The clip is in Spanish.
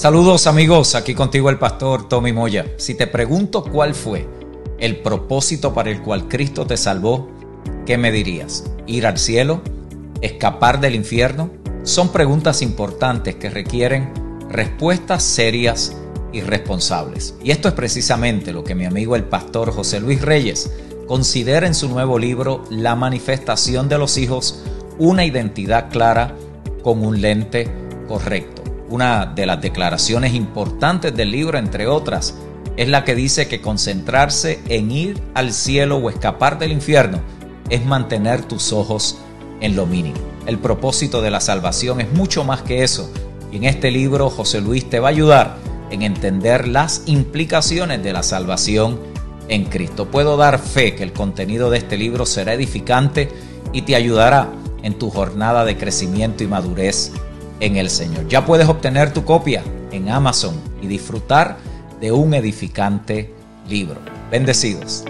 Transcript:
Saludos amigos, aquí contigo el pastor Tommy Moya. Si te pregunto cuál fue el propósito para el cual Cristo te salvó, ¿qué me dirías? ¿Ir al cielo? ¿Escapar del infierno? Son preguntas importantes que requieren respuestas serias y responsables. Y esto es precisamente lo que mi amigo el pastor José Luis Reyes considera en su nuevo libro La manifestación de los hijos, una identidad clara con un lente correcto. Una de las declaraciones importantes del libro, entre otras, es la que dice que concentrarse en ir al cielo o escapar del infierno es mantener tus ojos en lo mínimo. El propósito de la salvación es mucho más que eso. Y en este libro José Luis te va a ayudar en entender las implicaciones de la salvación en Cristo. Puedo dar fe que el contenido de este libro será edificante y te ayudará en tu jornada de crecimiento y madurez en el Señor. Ya puedes obtener tu copia en Amazon y disfrutar de un edificante libro. Bendecidos.